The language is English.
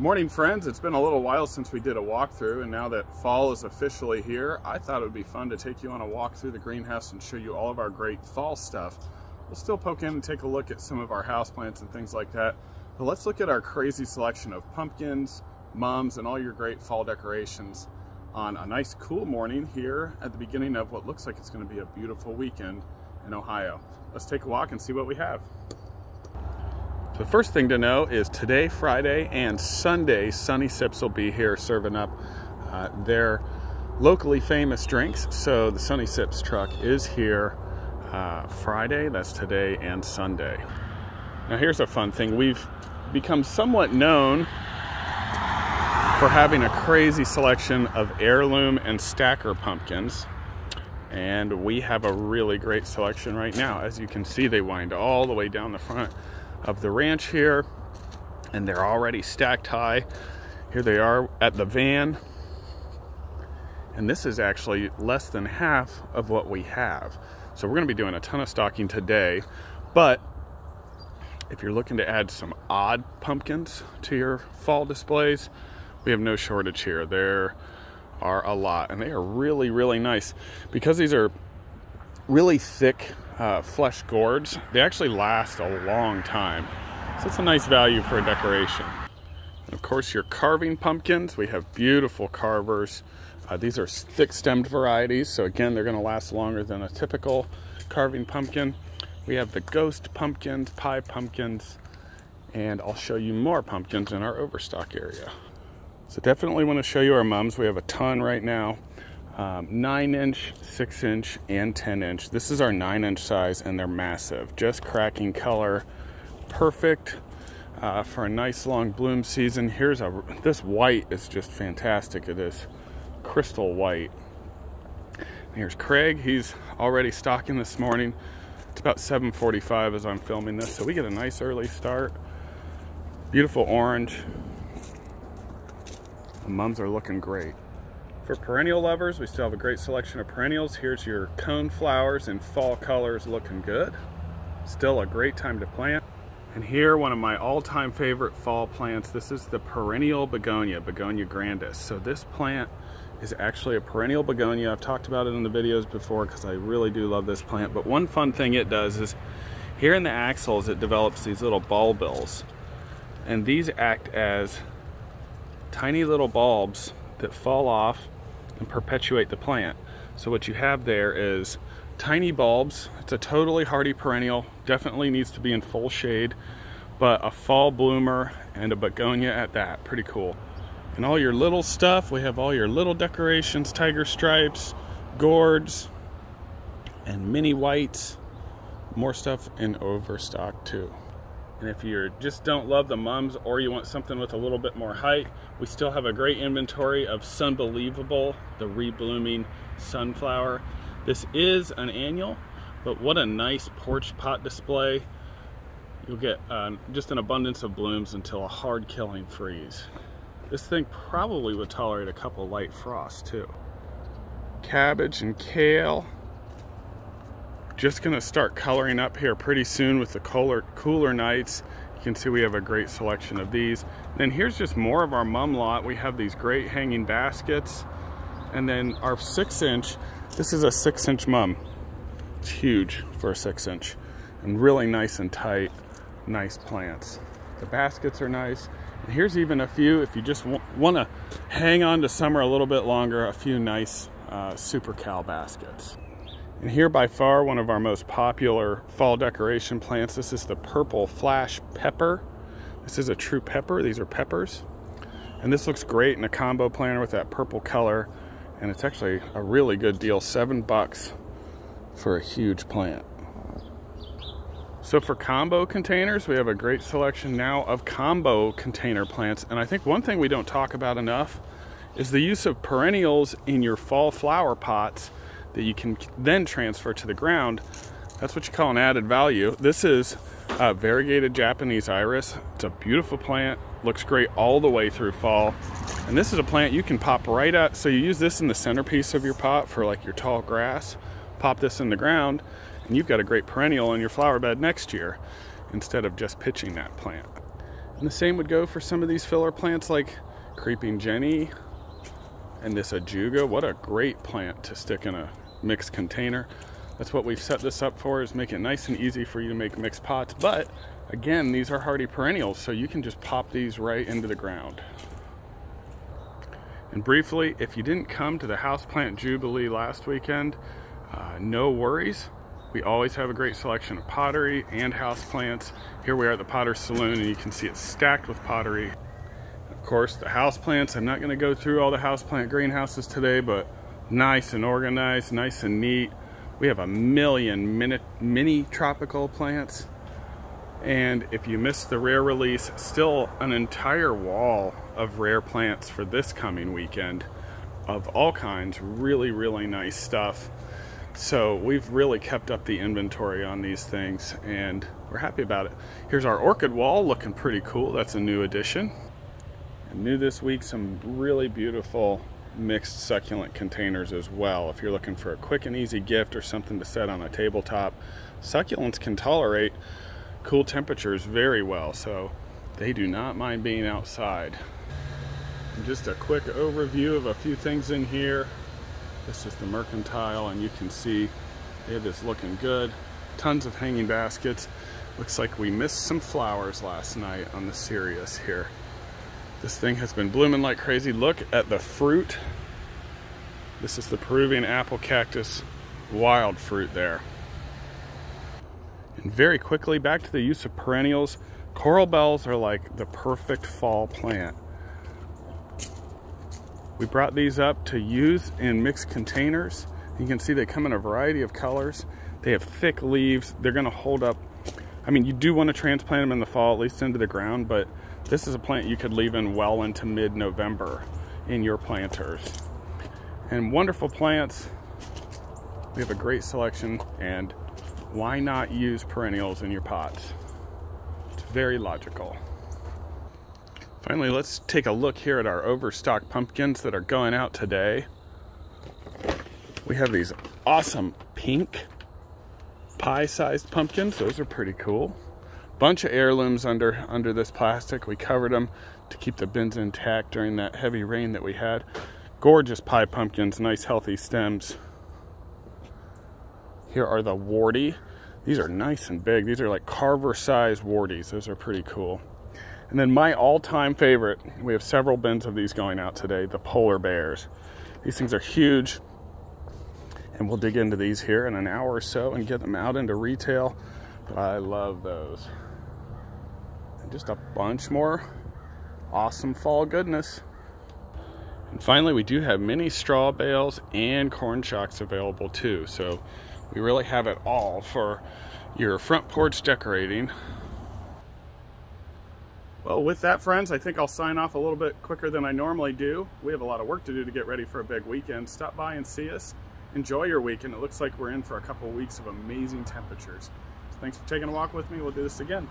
Morning friends, it's been a little while since we did a walkthrough and now that fall is officially here, I thought it would be fun to take you on a walk through the greenhouse and show you all of our great fall stuff. We'll still poke in and take a look at some of our houseplants and things like that, but let's look at our crazy selection of pumpkins, mums, and all your great fall decorations on a nice cool morning here at the beginning of what looks like it's going to be a beautiful weekend in Ohio. Let's take a walk and see what we have. The first thing to know is today, Friday, and Sunday, Sunny Sips will be here serving up uh, their locally famous drinks. So the Sunny Sips truck is here uh, Friday, that's today, and Sunday. Now here's a fun thing. We've become somewhat known for having a crazy selection of heirloom and stacker pumpkins. And we have a really great selection right now. As you can see, they wind all the way down the front of the ranch here and they're already stacked high. Here they are at the van. And this is actually less than half of what we have. So we're gonna be doing a ton of stocking today, but if you're looking to add some odd pumpkins to your fall displays, we have no shortage here. There are a lot and they are really, really nice. Because these are really thick uh, flesh gourds. They actually last a long time. So it's a nice value for a decoration. And of course your carving pumpkins, we have beautiful carvers. Uh, these are thick stemmed varieties. So again, they're gonna last longer than a typical carving pumpkin. We have the ghost pumpkins, pie pumpkins, and I'll show you more pumpkins in our overstock area. So definitely wanna show you our mums. We have a ton right now um, 9 inch, 6 inch, and 10 inch. This is our 9 inch size and they're massive. Just cracking color, perfect uh, for a nice long bloom season. Here's a, this white is just fantastic. It is crystal white. Here's Craig, he's already stocking this morning. It's about 7.45 as I'm filming this, so we get a nice early start. Beautiful orange. The mums are looking great. For perennial lovers, we still have a great selection of perennials. Here's your cone flowers in fall colors looking good. Still a great time to plant. And here, one of my all-time favorite fall plants. This is the perennial begonia, Begonia grandis. So this plant is actually a perennial begonia. I've talked about it in the videos before because I really do love this plant. But one fun thing it does is here in the axils, it develops these little bulbils. And these act as tiny little bulbs that fall off and perpetuate the plant. So what you have there is tiny bulbs. It's a totally hardy perennial, definitely needs to be in full shade, but a fall bloomer and a begonia at that, pretty cool. And all your little stuff, we have all your little decorations, tiger stripes, gourds, and mini whites. More stuff in overstock too. And if you just don't love the mums or you want something with a little bit more height, we still have a great inventory of Sunbelievable, the reblooming sunflower. This is an annual, but what a nice porch pot display. You'll get uh, just an abundance of blooms until a hard killing freeze. This thing probably would tolerate a couple light frosts too. Cabbage and kale, just gonna start coloring up here pretty soon with the cooler, cooler nights. You can see we have a great selection of these. Then here's just more of our mum lot. We have these great hanging baskets. And then our six inch, this is a six inch mum. It's huge for a six inch and really nice and tight, nice plants. The baskets are nice. And here's even a few, if you just want to hang on to summer a little bit longer, a few nice uh, SuperCal baskets. And here by far one of our most popular fall decoration plants. This is the purple flash pepper. This is a true pepper. These are peppers. And this looks great in a combo planter with that purple color. And it's actually a really good deal, seven bucks for a huge plant. So for combo containers, we have a great selection now of combo container plants. And I think one thing we don't talk about enough is the use of perennials in your fall flower pots that you can then transfer to the ground. That's what you call an added value. This is a variegated Japanese iris. It's a beautiful plant, looks great all the way through fall. And this is a plant you can pop right at, so you use this in the centerpiece of your pot for like your tall grass, pop this in the ground, and you've got a great perennial in your flower bed next year instead of just pitching that plant. And the same would go for some of these filler plants like Creeping Jenny and this Ajuga. What a great plant to stick in a mixed container. That's what we've set this up for is make it nice and easy for you to make mixed pots. But again, these are hardy perennials, so you can just pop these right into the ground. And briefly, if you didn't come to the Houseplant Jubilee last weekend, uh, no worries. We always have a great selection of pottery and house plants. Here we are at the Potter's Saloon and you can see it's stacked with pottery. Course, the house plants, I'm not gonna go through all the house plant greenhouses today, but nice and organized, nice and neat. We have a million mini, mini tropical plants. And if you missed the rare release, still an entire wall of rare plants for this coming weekend of all kinds, really, really nice stuff. So we've really kept up the inventory on these things and we're happy about it. Here's our orchid wall looking pretty cool. That's a new addition. New this week, some really beautiful mixed succulent containers as well. If you're looking for a quick and easy gift or something to set on a tabletop, succulents can tolerate cool temperatures very well, so they do not mind being outside. Just a quick overview of a few things in here. This is the mercantile and you can see it is looking good. Tons of hanging baskets. Looks like we missed some flowers last night on the Cereus here. This thing has been blooming like crazy. Look at the fruit. This is the Peruvian apple cactus wild fruit there. And very quickly, back to the use of perennials. Coral bells are like the perfect fall plant. We brought these up to use in mixed containers. You can see they come in a variety of colors. They have thick leaves. They're gonna hold up. I mean, you do wanna transplant them in the fall, at least into the ground, but this is a plant you could leave in well into mid-November in your planters. And wonderful plants. We have a great selection and why not use perennials in your pots? It's very logical. Finally, let's take a look here at our overstock pumpkins that are going out today. We have these awesome pink pie-sized pumpkins. Those are pretty cool. Bunch of heirlooms under, under this plastic. We covered them to keep the bins intact during that heavy rain that we had. Gorgeous pie pumpkins, nice healthy stems. Here are the warty. These are nice and big. These are like carver size warties. Those are pretty cool. And then my all-time favorite, we have several bins of these going out today, the polar bears. These things are huge, and we'll dig into these here in an hour or so and get them out into retail. But I love those. And just a bunch more awesome fall goodness. And finally, we do have mini straw bales and corn shocks available too. So we really have it all for your front porch decorating well, with that, friends, I think I'll sign off a little bit quicker than I normally do. We have a lot of work to do to get ready for a big weekend. Stop by and see us. Enjoy your weekend. It looks like we're in for a couple weeks of amazing temperatures. So thanks for taking a walk with me. We'll do this again.